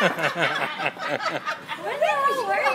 Where the hell were?